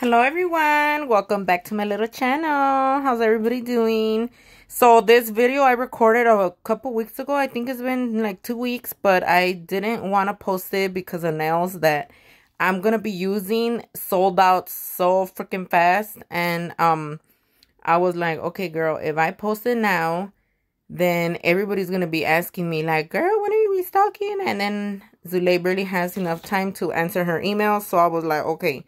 Hello everyone, welcome back to my little channel. How's everybody doing? So this video I recorded a couple weeks ago. I think it's been like two weeks, but I didn't want to post it because the nails that I'm to be using sold out so freaking fast. And um, I was like, okay girl, if I post it now, then everybody's to be asking me like, girl, when are you restocking? And then Zulay barely has enough time to answer her email. So I was like, okay,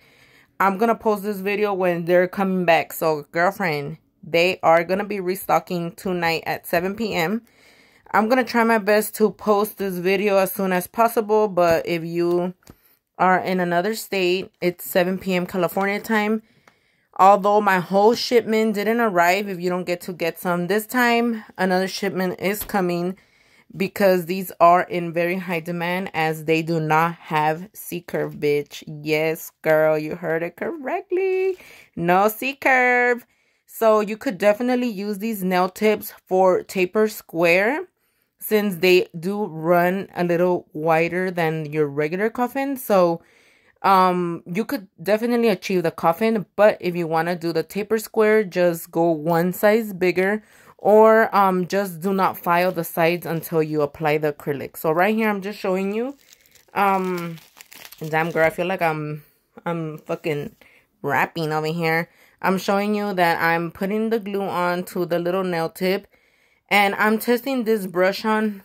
I'm going to post this video when they're coming back. So, girlfriend, they are going to be restocking tonight at 7 p.m. I'm going to try my best to post this video as soon as possible. But if you are in another state, it's 7 p.m. California time. Although my whole shipment didn't arrive, if you don't get to get some this time, another shipment is coming because these are in very high demand as they do not have C-curve, bitch. Yes, girl, you heard it correctly. No C-curve. So you could definitely use these nail tips for taper square since they do run a little wider than your regular coffin. So um you could definitely achieve the coffin, but if you want to do the taper square, just go one size bigger or um just do not file the sides until you apply the acrylic. So right here i'm just showing you um damn girl i feel like i'm i'm fucking rapping over here. I'm showing you that i'm putting the glue on to the little nail tip and i'm testing this brush on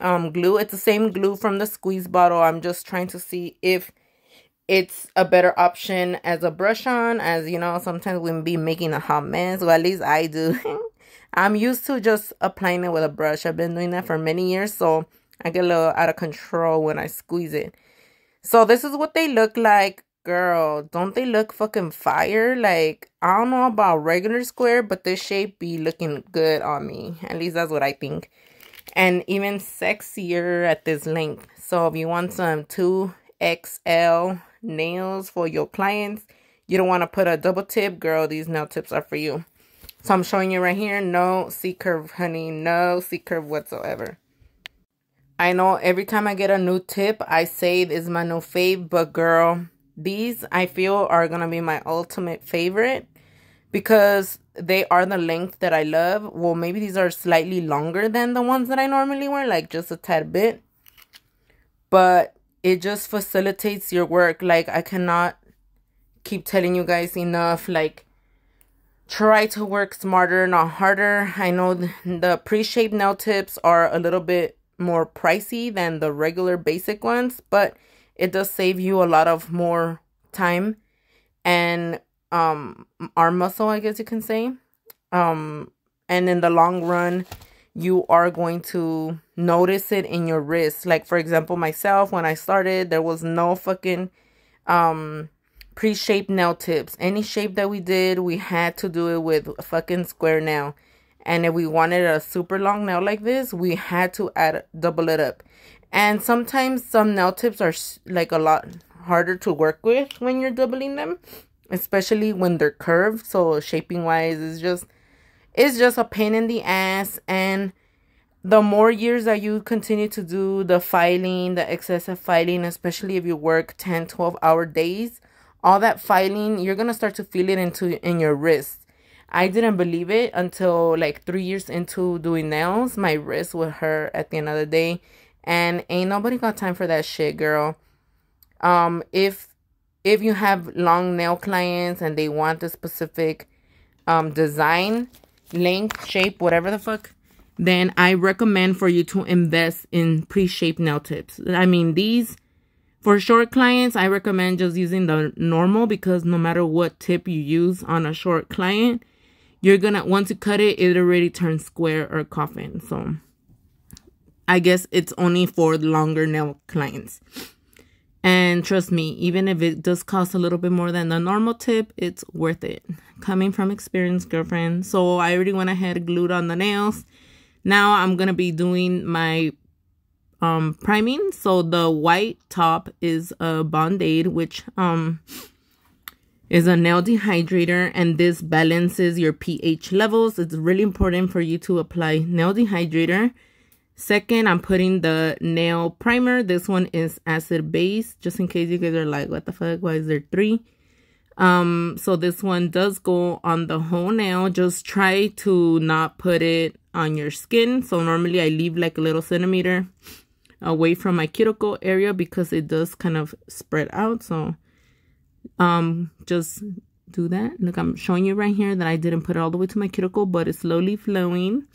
um glue. It's the same glue from the squeeze bottle. I'm just trying to see if it's a better option as a brush on as you know sometimes we be making a hot mess well at least i do I'm used to just applying it with a brush. I've been doing that for many years, so I get a little out of control when I squeeze it. So this is what they look like. Girl, don't they look fucking fire? Like, I don't know about regular square, but this shape be looking good on me. At least that's what I think. And even sexier at this length. So if you want some 2XL nails for your clients, you don't want to put a double tip, girl, these nail tips are for you. So I'm showing you right here, no C-curve, honey, no C-curve whatsoever. I know every time I get a new tip, I say this is my new fave, but girl, these I feel are going to be my ultimate favorite because they are the length that I love. Well, maybe these are slightly longer than the ones that I normally wear, like just a tad bit. But it just facilitates your work. Like, I cannot keep telling you guys enough, like, try to work smarter, not harder. I know the pre-shaped nail tips are a little bit more pricey than the regular basic ones, but it does save you a lot of more time and um arm muscle, I guess you can say. Um and in the long run, you are going to notice it in your wrist. Like for example, myself when I started, there was no fucking um pre-shaped nail tips. Any shape that we did, we had to do it with a fucking square nail. And if we wanted a super long nail like this, we had to add double it up. And sometimes some nail tips are like a lot harder to work with when you're doubling them, especially when they're curved. So shaping wise, it's just it's just a pain in the ass. And the more years that you continue to do the filing, the excessive filing, especially if you work 10, 12 hour days, all that filing, you're gonna start to feel it into in your wrist. I didn't believe it until like three years into doing nails. My wrist would hurt at the end of the day. And ain't nobody got time for that shit, girl. Um, if if you have long nail clients and they want the specific um design, length, shape, whatever the fuck, then I recommend for you to invest in pre-shaped nail tips. I mean, these for short clients, I recommend just using the normal because no matter what tip you use on a short client, you're gonna, once you cut it, it already turns square or coffin. So I guess it's only for longer nail clients. And trust me, even if it does cost a little bit more than the normal tip, it's worth it. Coming from experience, girlfriend. So I already went ahead glued on the nails. Now I'm to be doing my um, priming. So the white top is a Bond-Aid, which um, is a nail dehydrator. And this balances your pH levels. It's really important for you to apply nail dehydrator. Second, I'm putting the nail primer. This one is acid base, just in case you guys are like, what the fuck, why is there three? Um, so this one does go on the whole nail. Just try to not put it on your skin. So normally I leave like a little centimeter away from my cuticle area because it does kind of spread out. So um, just do that. Look, I'm showing you right here that I didn't put it all the way to my cuticle, but it's slowly flowing.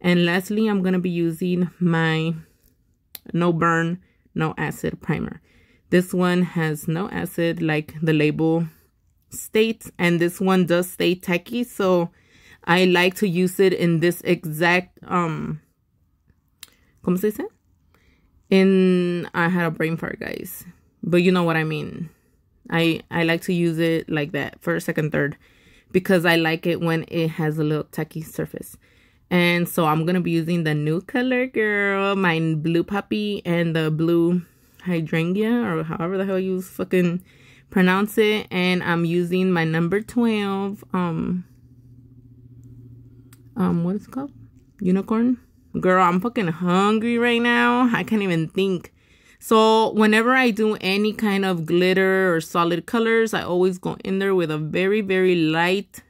And lastly, I'm going to be using my No Burn, No Acid Primer. This one has no acid like the label states. And this one does stay tacky. So I like to use it in this exact, um, ¿cómo se dice? In, I had a brain fart, guys. But you know what I mean. I, I like to use it like that, first, second, third. Because I like it when it has a little tacky surface. And so I'm to be using the new color, girl. My blue poppy and the blue hydrangea. Or however the hell you fucking pronounce it. And I'm using my number 12. Um, um, what is it called? Unicorn? Girl, I'm fucking hungry right now. I can't even think. So whenever I do any kind of glitter or solid colors, I always go in there with a very, very light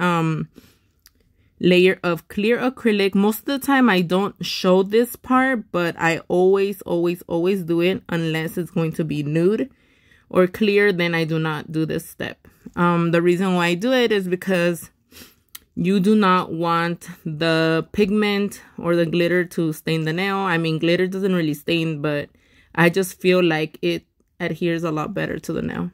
um, layer of clear acrylic. Most of the time I don't show this part, but I always, always, always do it unless it's going to be nude or clear, then I do not do this step. Um, the reason why I do it is because you do not want the pigment or the glitter to stain the nail. I mean, glitter doesn't really stain, but I just feel like it adheres a lot better to the nail.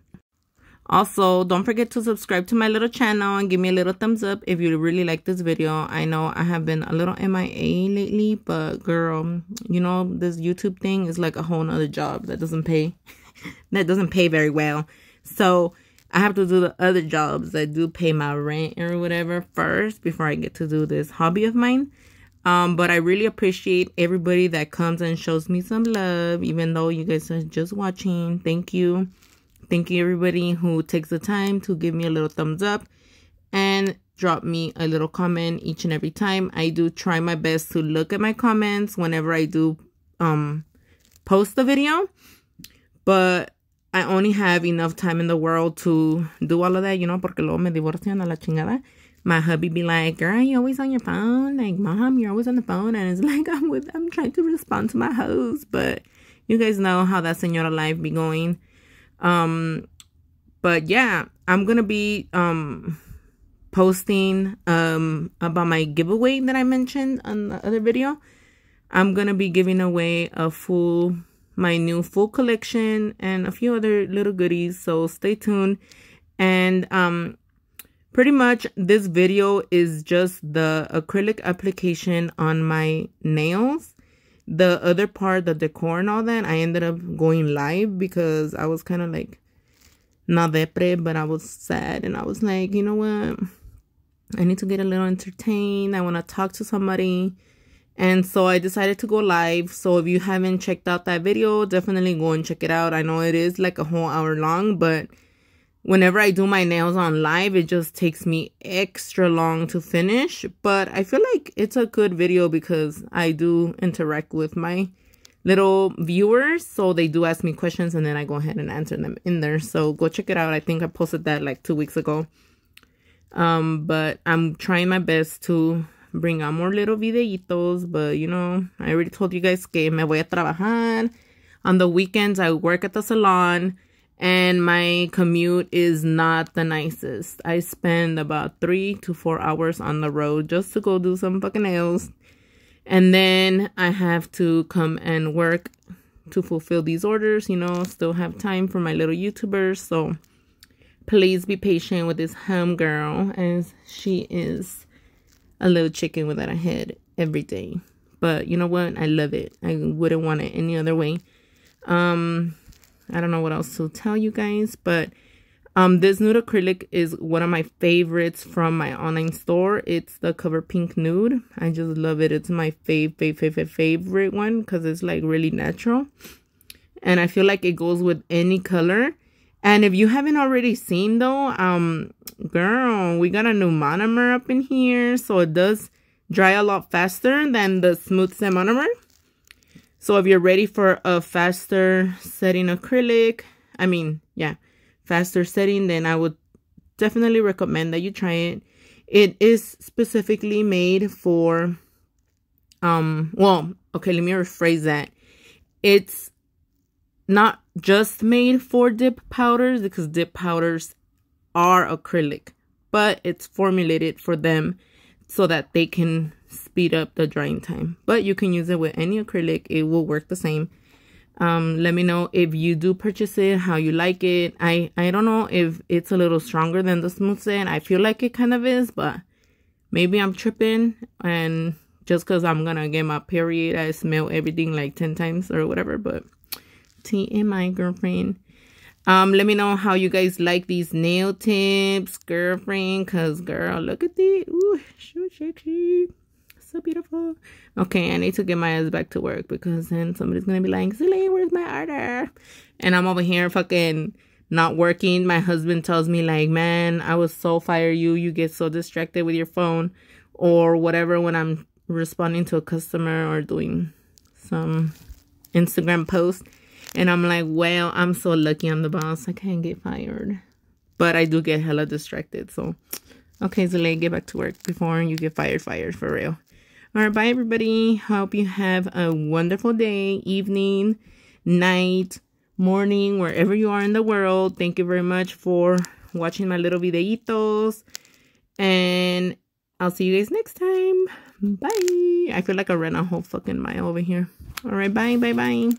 Also, don't forget to subscribe to my little channel and give me a little thumbs up if you really like this video. I know I have been a little MIA lately, but girl, you know, this YouTube thing is like a whole nother job that doesn't pay. that doesn't pay very well. So, I have to do the other jobs that do pay my rent or whatever first before I get to do this hobby of mine. Um, but I really appreciate everybody that comes and shows me some love, even though you guys are just watching. Thank you. Thank you, everybody who takes the time to give me a little thumbs up and drop me a little comment each and every time. I do try my best to look at my comments whenever I do um, post the video. But I only have enough time in the world to do all of that, you know, porque luego me divorcian a la chingada my hubby be like, girl, you always on your phone? Like, mom, you're always on the phone. And it's like, I'm with, I'm trying to respond to my host. But you guys know how that senora life be going. Um, but yeah, I'm going to be, um, posting, um, about my giveaway that I mentioned on the other video. I'm going to be giving away a full, my new full collection and a few other little goodies. So stay tuned. And, um, pretty much this video is just the acrylic application on my nails the other part the decor and all that i ended up going live because i was kind of like not depre but i was sad and i was like you know what i need to get a little entertained i want to talk to somebody and so i decided to go live so if you haven't checked out that video definitely go and check it out i know it is like a whole hour long but whenever I do my nails on live, it just takes me extra long to finish. But I feel like it's a good video because I do interact with my little viewers. So they do ask me questions and then I go ahead and answer them in there. So go check it out. I think I posted that like two weeks ago. Um, but I'm trying my best to bring out more little videitos. But you know, I already told you guys que me voy a trabajar. On the weekends, I work at the salon and my commute is not the nicest. I spend about three to four hours on the road just to go do some fucking nails. And then I have to come and work to fulfill these orders, you know, still have time for my little YouTubers. So please be patient with this home girl as she is a little chicken without a head every day. But you know what? I love it. I wouldn't want it any other way. Um, I don't know what else to tell you guys, but um, this nude acrylic is one of my favorites from my online store. It's the Cover Pink Nude. I just love it. It's my fav, fav, fav, favorite one because it's like really natural. And I feel like it goes with any color. And if you haven't already seen though, um, girl, we got a new monomer up in here. So it does dry a lot faster than the smooth set monomer. So if you're ready for a faster setting acrylic, I mean, yeah, faster setting, then I would definitely recommend that you try it. It is specifically made for, um, well, okay, let me rephrase that. It's not just made for dip powders because dip powders are acrylic, but it's formulated for them so that they can speed up the drying time. But you can use it with any acrylic, it will work the same. Um, let me know if you do purchase it, how you like it. I, I don't know if it's a little stronger than the smooth set. I feel like it kind of is, but maybe I'm tripping. And just because I'm going to get my period, I smell everything like 10 times or whatever. But TMI, girlfriend. Um, let me know how you guys like these nail tips, girlfriend. Because, girl, look at these. Ooh, so beautiful. Okay, I need to get my ass back to work because then somebody's gonna be like, Celine, where's my order? And I'm over here fucking not working. My husband tells me like, man, I was so fire you. You get so distracted with your phone or whatever when I'm responding to a customer or doing some Instagram post. And I'm like, well, I'm so lucky I'm the boss. I can't get fired. But I do get hella distracted. So, okay, Zulay, get back to work before you get fired, fired for real. All right, bye everybody. Hope you have a wonderful day, evening, night, morning, wherever you are in the world. Thank you very much for watching my little videitos. And I'll see you guys next time. Bye. I feel like I ran a whole fucking mile over here. All right, bye, bye, bye.